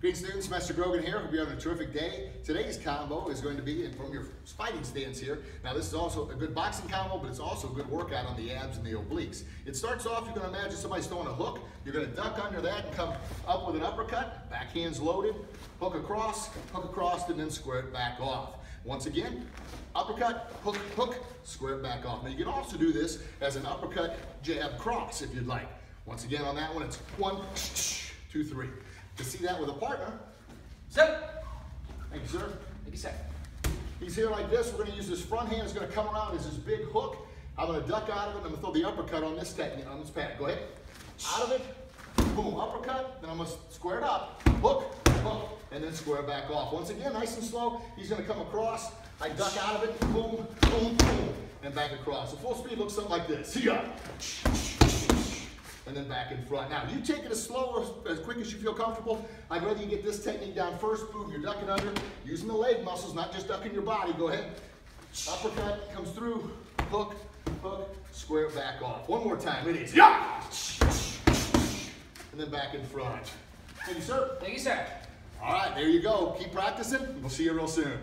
Great students, Master Grogan here. Hope you're having a terrific day. Today's combo is going to be from your fighting stance here. Now this is also a good boxing combo, but it's also a good workout on the abs and the obliques. It starts off, you're to imagine somebody's throwing a hook. You're going to duck under that and come up with an uppercut, backhands loaded, hook across, hook across, and then square it back off. Once again, uppercut, hook, hook, square it back off. Now you can also do this as an uppercut, jab, cross if you'd like. Once again on that one, it's one, two, three. To see that with a partner, Sir. thank you, sir. Thank you, sir. He's here like this. We're going to use this front hand. It's going to come around as this big hook. I'm going to duck out of it. I'm going to throw the uppercut on this technique, on this pad. Go ahead. Out of it. Boom. Uppercut. Then I'm going to square it up. Hook. Hook. And then square back off. Once again, nice and slow. He's going to come across. I duck out of it. Boom. Boom. Boom. And back across. So full speed looks something like this. See ya and then back in front. Now, you take it as slow or as quick as you feel comfortable. I'd rather you get this technique down first. Boom, you're ducking under, using the leg muscles, not just ducking your body. Go ahead. Uppercut comes through, hook, hook, square it back off. One more time, it is. Yeah! And then back in front. Thank you, sir. Thank you, sir. All right, there you go. Keep practicing. We'll see you real soon.